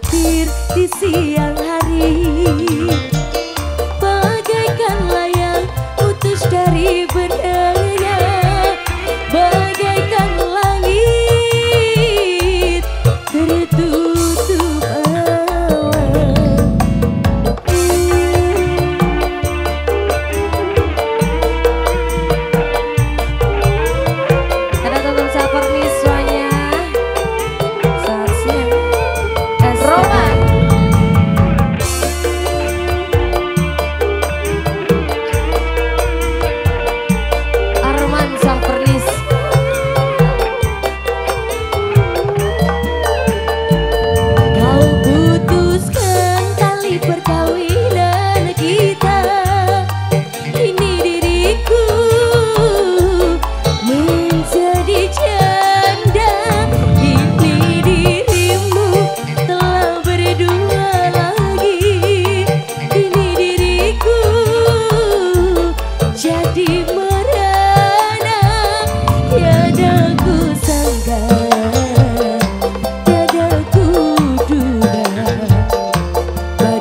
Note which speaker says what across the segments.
Speaker 1: petir di siang hari. Bagaikan layang putus dari benangnya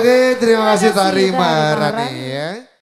Speaker 2: Oke, terima kasih
Speaker 3: Terima kasih,
Speaker 2: Tarima
Speaker 3: Tarima
Speaker 2: Rani
Speaker 3: Rani.
Speaker 2: ya.